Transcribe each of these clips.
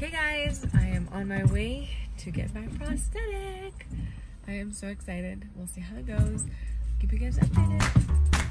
Okay, guys, I am on my way to get my prosthetic. I am so excited. We'll see how it goes. Keep you guys updated.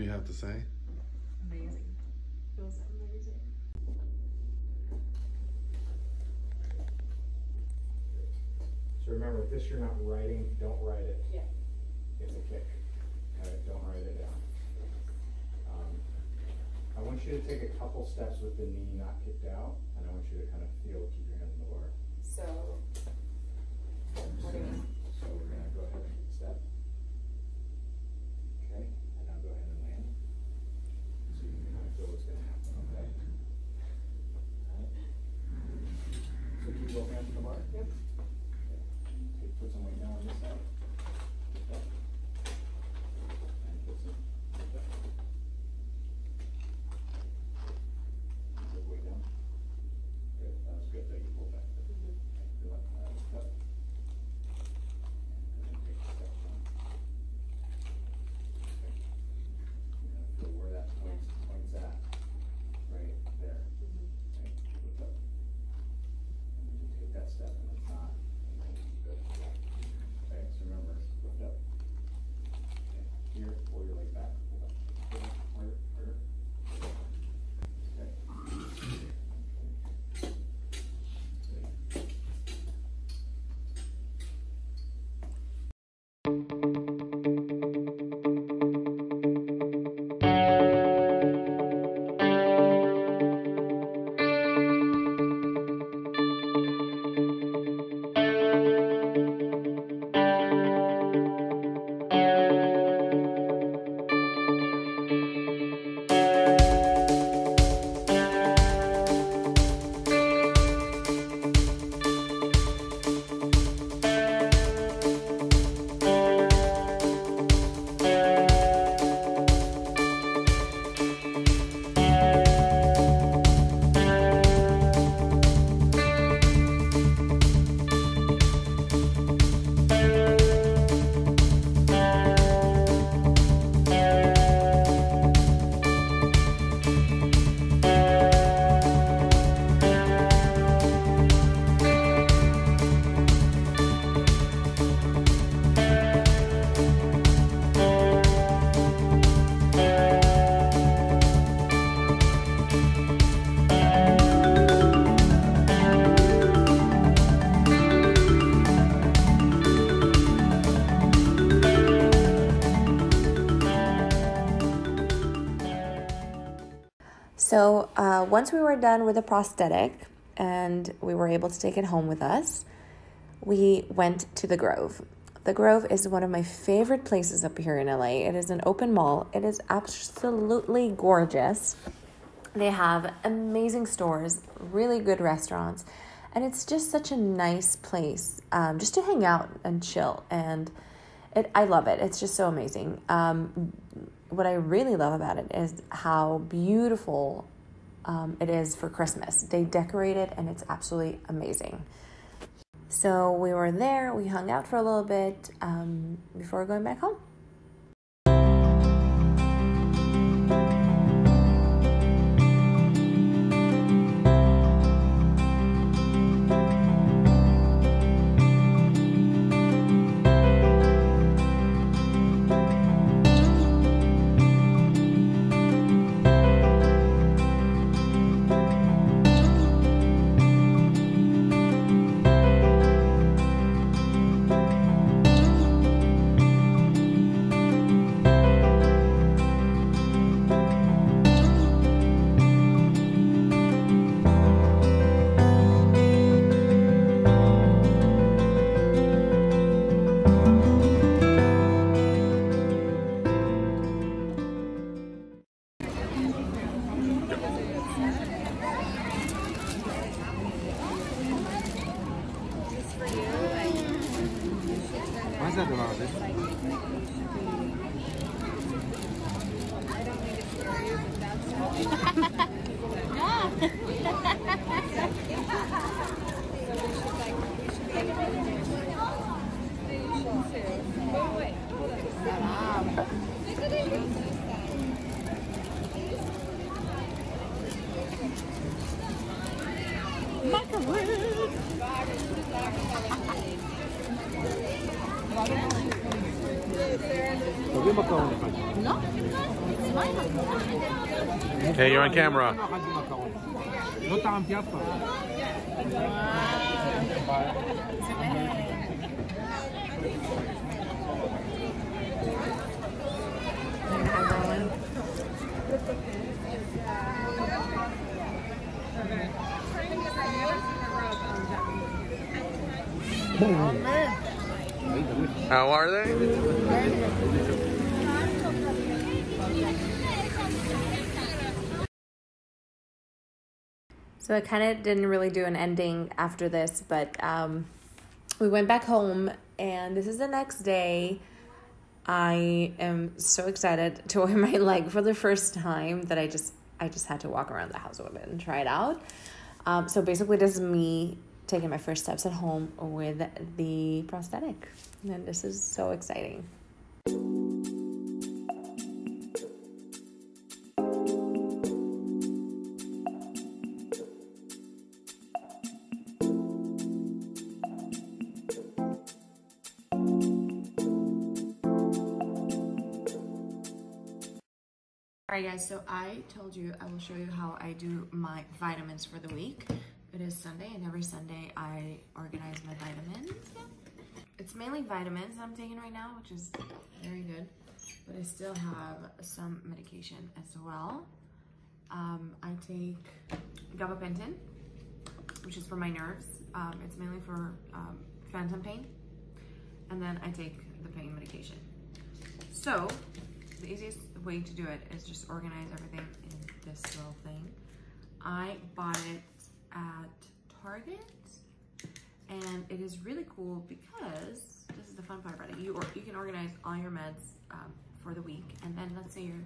Do you have to say? Amazing. Feels amazing. So remember, if this you're not writing, don't write it. Yeah. It's a kick. Okay, don't write it down. Um, I want you to take a couple steps with the knee not kicked out, and I want you to kind of feel, keep your hands in the water. So, once we were done with the prosthetic and we were able to take it home with us, we went to the Grove. The Grove is one of my favorite places up here in LA. It is an open mall, it is absolutely gorgeous. They have amazing stores, really good restaurants, and it's just such a nice place um, just to hang out and chill. And it, I love it. It's just so amazing. Um, what I really love about it is how beautiful um, it is for Christmas. They decorate it, and it's absolutely amazing. So we were there. We hung out for a little bit um, before going back home. Okay, you're on camera. How are they? So I kind of didn't really do an ending after this, but um, we went back home, and this is the next day. I am so excited to wear my leg for the first time that I just I just had to walk around the house with it and try it out. Um, so basically, this is me taking my first steps at home with the prosthetic, and this is so exciting. Alright guys, so I told you I will show you how I do my vitamins for the week. It is Sunday and every Sunday I organize my vitamins. It's mainly vitamins I'm taking right now, which is very good. But I still have some medication as well. Um, I take gabapentin, which is for my nerves. Um, it's mainly for um, phantom pain. And then I take the pain medication. So, the easiest way to do it is just organize everything in this little thing. I bought it at Target and it is really cool because this is the fun part about it. You or you can organize all your meds um, for the week, and then let's say you're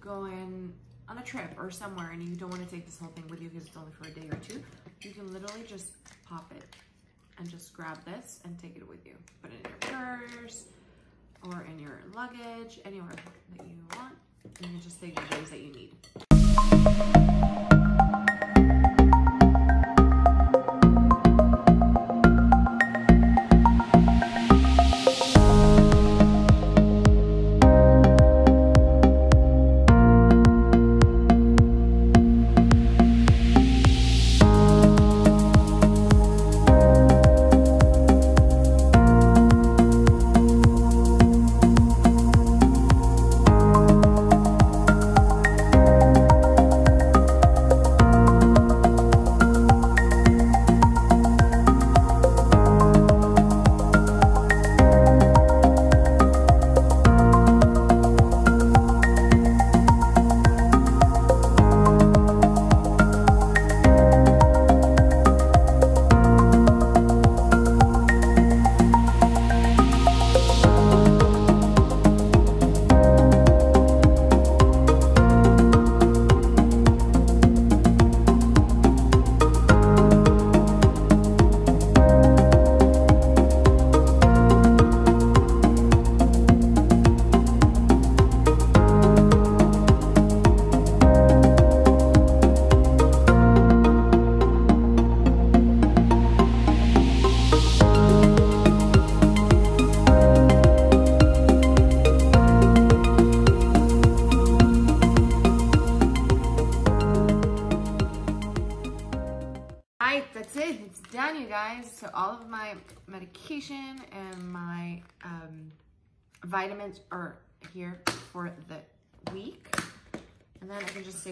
going on a trip or somewhere and you don't want to take this whole thing with you because it's only for a day or two. You can literally just pop it and just grab this and take it with you. Put it in your purse or in your luggage, anywhere that you want, and you just take the days that you need.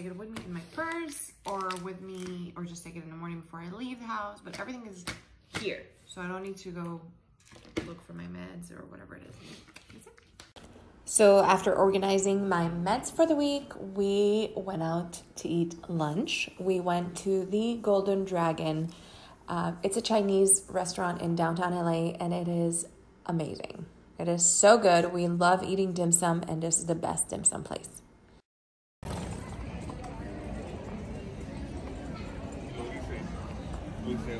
Take it with me in my purse or with me, or just take it in the morning before I leave the house. But everything is here. So I don't need to go look for my meds or whatever it is. So after organizing my meds for the week, we went out to eat lunch. We went to the Golden Dragon. Uh, it's a Chinese restaurant in downtown LA, and it is amazing. It is so good. We love eating dim sum, and this is the best dim sum place. Pois é.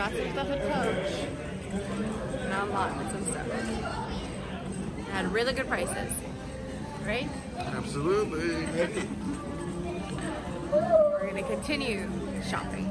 Got some stuff at Coach. Not a lot, but some stuff. It had really good prices. Right? Absolutely. We're gonna continue shopping.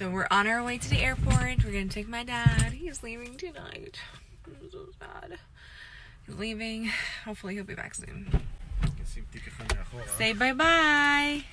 So we're on our way to the airport. We're gonna take my dad. He's leaving tonight. I'm so sad. He's leaving. Hopefully he'll be back soon. Say bye bye.